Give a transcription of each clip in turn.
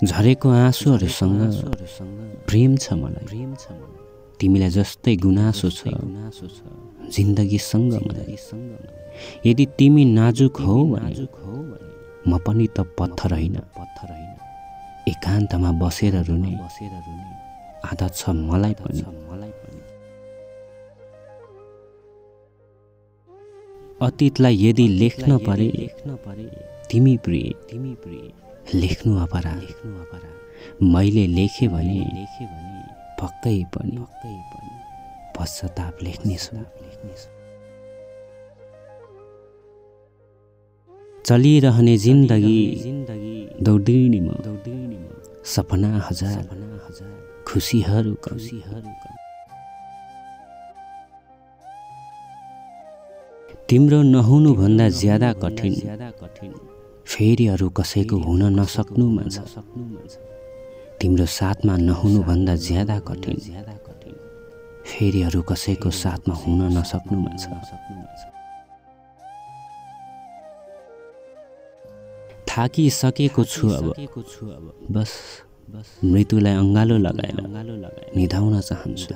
झरेको आँसुहरूसँग प्रेम छ मलाई। प्रेम छ मलाई तिमीलाई जस्तै गुनासो छ गुनासो छ जिन्दगीसँग मलाई। यदि तिमी नाजुक हौ नाजुक हो म पनि त पत्थर होइन। पत्थर होइन एकान्तमा बसेर रुने बसेर रुने आदत छ मलाई पनि। मलाई पनि अतीतलाई यदि लेख्न परे लेख्न परे तिमी प्रिय तिमी प्रिय। लेख्नु अपराध लेख्नु अपरा मैले लेखेँ भने लेखे भने पक्कै पनि पक्कै पनि पश्चाताप लेख्नेछु लेख्नेछु चलिरहने जिन्दगी जिन्दगी दौडिने म दौडिने म सपना हजार सपना हजार खुसीहरू कम। खुसीहरूका तिम्रो नहुनुभन्दा ज्यादा कठिन ज्यादा कठिन। फेरि अरू कसैको हुन नसक्नुमा छ तिम्रो साथमा नहुनुभन्दा ज्यादा कठिन। फेरि अरू कसैको साथमा हुन नसक्नुमा छ थाकिसकेको छु अब। बस। बस। मृत्युलाई अङ्गालो लगाएर अँगालो लगाएर निधाउन चाहन्छु।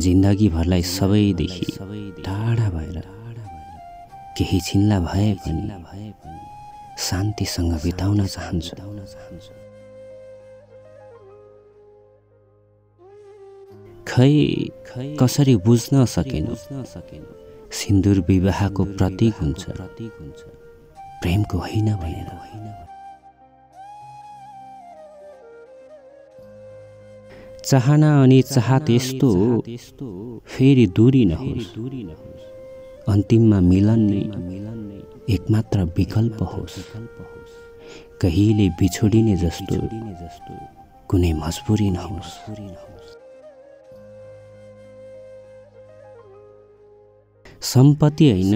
जिन्दगीभरलाई सबैदेखि सबै टाढा केही छिन्ला भए पनि शान्तिसँग बिताउन चाहन्छु। खै कसरी बुझ्न सकेन? सिन्दुर विवाहको प्रतीक हुन्छ। प्रेमको होइन भनेर। होइन चाहना अनि चाहत यस्तो फेरि दूरी नहोस्। अन्तिममा मिलन नै एकमात्र विकल्प होस्। कहिले बिछोडिने जस्तो कुनै मजबुरी नहोस्। सम्पत्ति होइन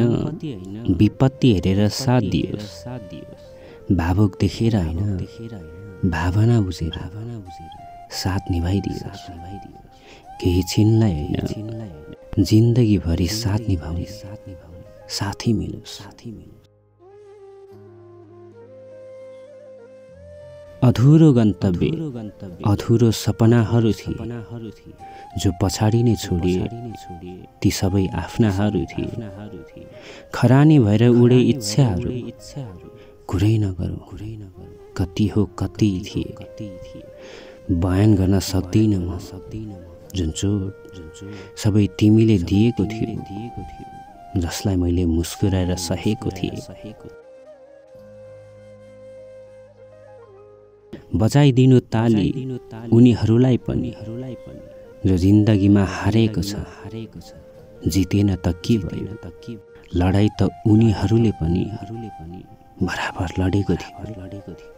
विपत्ति हेरेर साथ दियोस्। भावुक देखेर होइन भावना बुझेर भावना बुझेर साथ निभाइदियोस्। केही छिनलाई होइन जिन्दगीभरि साथ निभाउने साथ निभाउने साथी मिलोस् साथी मिलोस् अधुरो गन्तव्य अधुरो सपनाहरू थिए जो पछाडि नै छोडिए ती सबै आफ्नाहरू थिए। खरानी भएर उडे इच्छाहरू कुरै नगरौँ कुरै नगरौँ कति हो कति थिए। बयान गर्न सक्दिनँ म सक्दिनँ म। जुन चोट सबै तिमीले दिएको थियो दिएको थियो जसलाई मैले मुस्कुराएर सहेको थिएँ। सहेको बजाइदिनु ताली उनीहरूलाई पनि जो जिन्दगीमा हारेको छ हारेको छ जितेन त के होइन त के लडाइँ त उनीहरूले पनि हरूले पनि बराबर लडेको थियो लडेको थियो।